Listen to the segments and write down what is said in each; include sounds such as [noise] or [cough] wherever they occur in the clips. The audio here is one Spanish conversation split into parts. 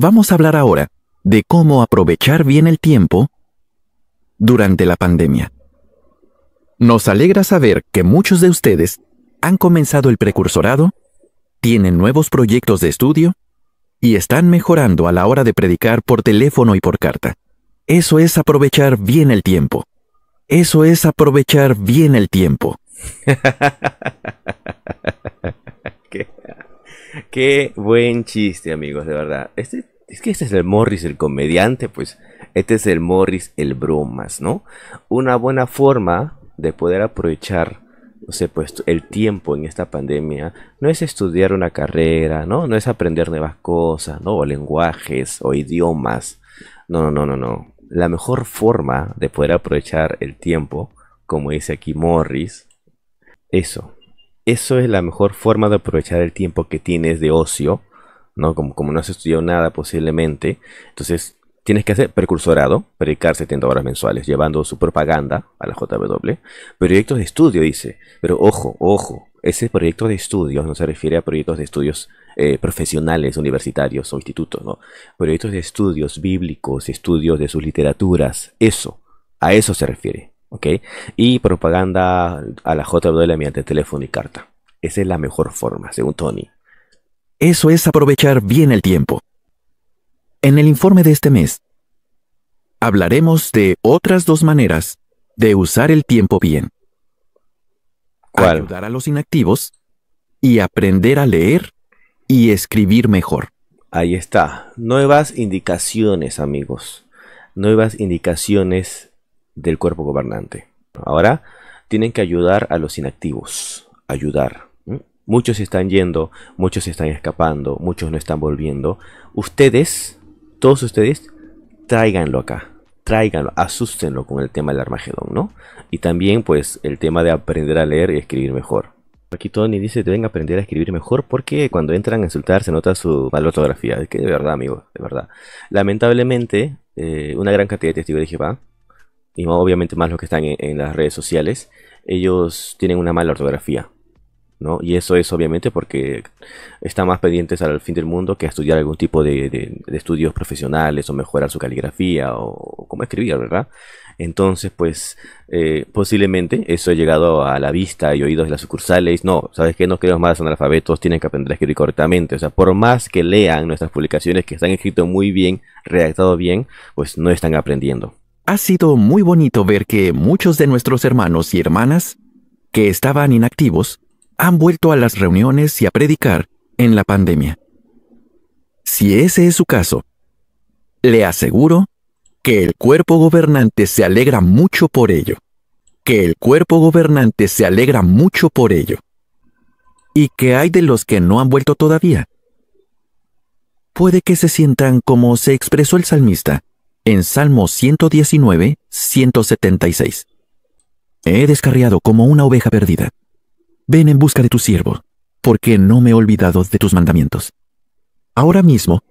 Vamos a hablar ahora de cómo aprovechar bien el tiempo durante la pandemia. Nos alegra saber que muchos de ustedes han comenzado el precursorado, tienen nuevos proyectos de estudio y están mejorando a la hora de predicar por teléfono y por carta. Eso es aprovechar bien el tiempo. Eso es aprovechar bien el tiempo. [laughs] qué, buen chiste, amigos, de verdad. Este, es que este es el Morris, el comediante, pues este es el Morris, el bromas, ¿no? Una buena forma de poder aprovechar no sé, pues el tiempo en esta pandemia no es estudiar una carrera, ¿no? No es aprender nuevas cosas, ¿no? O lenguajes o idiomas. No, no, no, no, no. La mejor forma de poder aprovechar el tiempo, como dice aquí Morris, eso. Eso es la mejor forma de aprovechar el tiempo que tienes de ocio, ¿no? Como, como no has estudiado nada posiblemente. Entonces, Tienes que hacer precursorado, predicar 70 horas mensuales, llevando su propaganda a la JW. Proyectos de estudio, dice. Pero ojo, ojo, ese proyecto de estudios no se refiere a proyectos de estudios eh, profesionales, universitarios o institutos, ¿no? Proyectos de estudios bíblicos, estudios de sus literaturas, eso, a eso se refiere, ¿ok? Y propaganda a la JW mediante teléfono y carta. Esa es la mejor forma, según Tony. Eso es aprovechar bien el tiempo. En el informe de este mes, hablaremos de otras dos maneras de usar el tiempo bien. ¿Cuál? Ayudar a los inactivos y aprender a leer y escribir mejor. Ahí está. Nuevas indicaciones, amigos. Nuevas indicaciones del cuerpo gobernante. Ahora tienen que ayudar a los inactivos. Ayudar. Muchos están yendo, muchos están escapando, muchos no están volviendo. Ustedes todos ustedes tráiganlo acá, tráiganlo, asústenlo con el tema del Armagedón, ¿no? Y también, pues, el tema de aprender a leer y escribir mejor. Aquí Tony dice, deben aprender a escribir mejor porque cuando entran a insultar se nota su mala ortografía. Es que de verdad, amigo, de verdad. Lamentablemente, eh, una gran cantidad de testigos de Jehová, y obviamente más los que están en las redes sociales, ellos tienen una mala ortografía. ¿no? Y eso es obviamente porque están más pendientes al fin del mundo que a estudiar algún tipo de, estudios profesionales o mejorar su caligrafía o, cómo escribir, ¿verdad? Entonces, pues, eh, posiblemente eso ha llegado a la vista y oídos de las sucursales. No, ¿sabes qué? No queremos más analfabetos, tienen que aprender a escribir correctamente. O sea, por más que lean nuestras publicaciones que están escritas muy bien, redactado bien, pues no están aprendiendo. Ha sido muy bonito ver que muchos de nuestros hermanos y hermanas que estaban inactivos han vuelto a las reuniones y a predicar en la pandemia. Si ese es su caso, le aseguro que el cuerpo gobernante se alegra mucho por ello. Que el cuerpo gobernante se alegra mucho por ello. ¿Y que hay de los que no han vuelto todavía? Puede que se sientan como se expresó el salmista en Salmo 119, 176. He descarriado como una oveja perdida Ven en busca de tu siervo, porque no me he olvidado de tus mandamientos. Ahora mismo,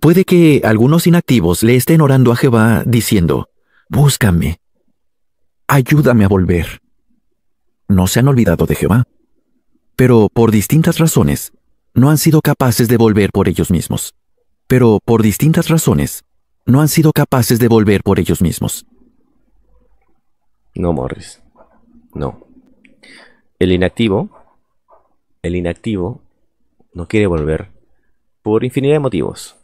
puede que algunos inactivos le estén orando a Jehová diciendo, Búscame, ayúdame a volver. No se han olvidado de Jehová, pero por distintas razones no han sido capaces de volver por ellos mismos. Pero por distintas razones no han sido capaces de volver por ellos mismos. No, Morris. No. El inactivo, el inactivo no quiere volver por infinidad de motivos.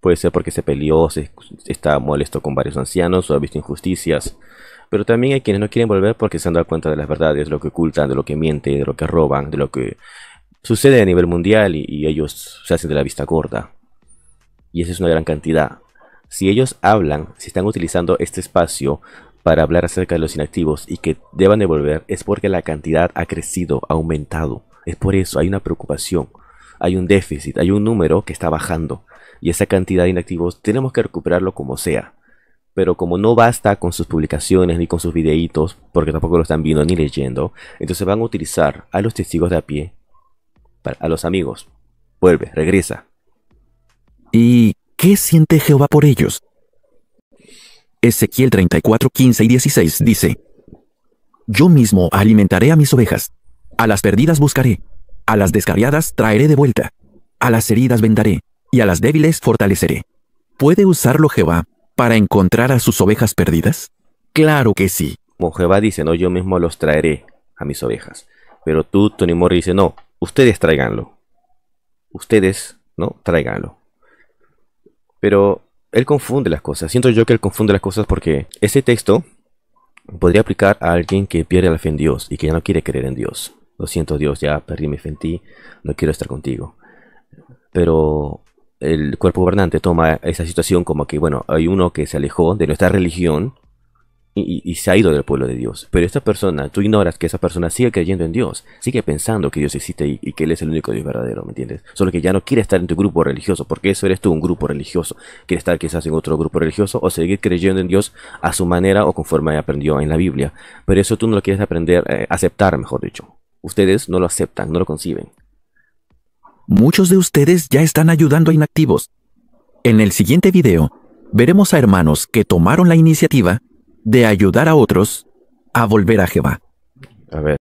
Puede ser porque se peleó, se, está molesto con varios ancianos o ha visto injusticias. Pero también hay quienes no quieren volver porque se han dado cuenta de las verdades, de lo que ocultan, de lo que mienten, de lo que roban, de lo que sucede a nivel mundial y, y ellos se hacen de la vista gorda. Y esa es una gran cantidad. Si ellos hablan, si están utilizando este espacio para hablar acerca de los inactivos y que deban devolver es porque la cantidad ha crecido, ha aumentado. Es por eso, hay una preocupación, hay un déficit, hay un número que está bajando. Y esa cantidad de inactivos tenemos que recuperarlo como sea. Pero como no basta con sus publicaciones ni con sus videitos, porque tampoco lo están viendo ni leyendo, entonces van a utilizar a los testigos de a pie, a los amigos. Vuelve, regresa. ¿Y qué siente Jehová por ellos? Ezequiel 34, 15 y 16 dice, Yo mismo alimentaré a mis ovejas, a las perdidas buscaré, a las descarriadas traeré de vuelta, a las heridas vendaré, y a las débiles fortaleceré. ¿Puede usarlo Jehová para encontrar a sus ovejas perdidas? Claro que sí. Como Jehová dice, no, yo mismo los traeré a mis ovejas. Pero tú, Tony Morri, dice, no, ustedes tráiganlo. Ustedes, ¿no? Tráiganlo. Pero él confunde las cosas. Siento yo que él confunde las cosas porque ese texto podría aplicar a alguien que pierde la fe en Dios y que ya no quiere creer en Dios. Lo siento Dios, ya perdí mi fe en ti, no quiero estar contigo. Pero el cuerpo gobernante toma esa situación como que, bueno, hay uno que se alejó de nuestra religión y, se ha ido del pueblo de Dios. Pero esta persona, tú ignoras que esa persona sigue creyendo en Dios, sigue pensando que Dios existe y, que Él es el único Dios verdadero, ¿me entiendes? Solo que ya no quiere estar en tu grupo religioso, porque eso eres tú, un grupo religioso. Quiere estar quizás en otro grupo religioso o seguir creyendo en Dios a su manera o conforme aprendió en la Biblia. Pero eso tú no lo quieres aprender, eh, aceptar, mejor dicho. Ustedes no lo aceptan, no lo conciben. Muchos de ustedes ya están ayudando a inactivos. En el siguiente video, veremos a hermanos que tomaron la iniciativa de ayudar a otros a volver a Jehová. A ver,